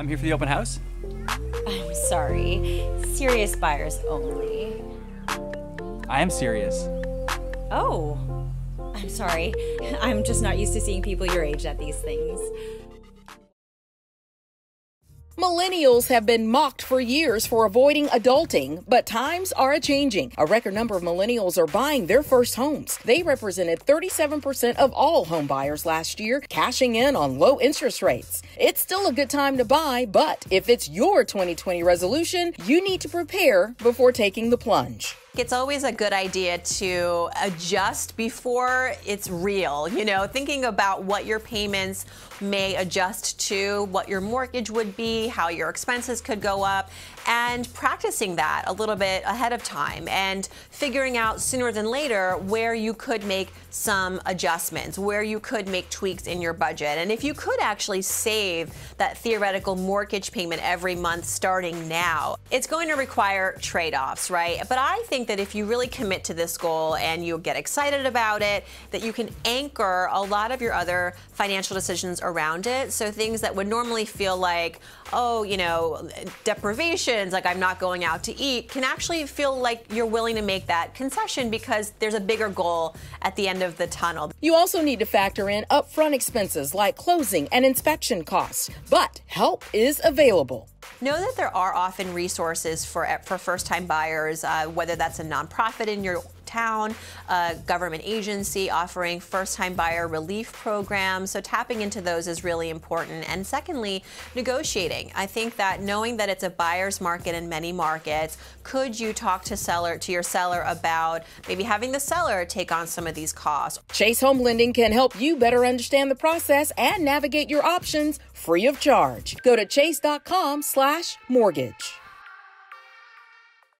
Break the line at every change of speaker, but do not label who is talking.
I'm here for the open house.
I'm sorry. Serious buyers only.
I am serious.
Oh. I'm sorry. I'm just not used to seeing people your age at these things.
Millennials have been mocked for years for avoiding adulting, but times are a changing. A record number of millennials are buying their first homes. They represented 37% of all home buyers last year, cashing in on low interest rates. It's still a good time to buy, but if it's your 2020 resolution, you need to prepare before taking the plunge.
It's always a good idea to adjust before it's real. You know, thinking about what your payments may adjust to, what your mortgage would be, how your expenses could go up, and practicing that a little bit ahead of time and figuring out sooner than later where you could make some adjustments, where you could make tweaks in your budget. And if you could actually save that theoretical mortgage payment every month starting now, it's going to require trade offs, right? But I think that if you really commit to this goal and you get excited about it, that you can anchor a lot of your other financial decisions around it. So things that would normally feel like, oh, you know, deprivations, like I'm not going out to eat, can actually feel like you're willing to make that concession because there's a bigger goal at the end of the tunnel.
You also need to factor in upfront expenses like closing and inspection costs, but help is available.
Know that there are often resources for for first-time buyers, uh, whether that's a nonprofit in your town, a government agency offering first time buyer relief programs. So tapping into those is really important. And secondly, negotiating. I think that knowing that it's a buyer's market in many markets, could you talk to seller to your seller about maybe having the seller take on some of these costs?
Chase Home Lending can help you better understand the process and navigate your options free of charge. Go to chase.com slash mortgage.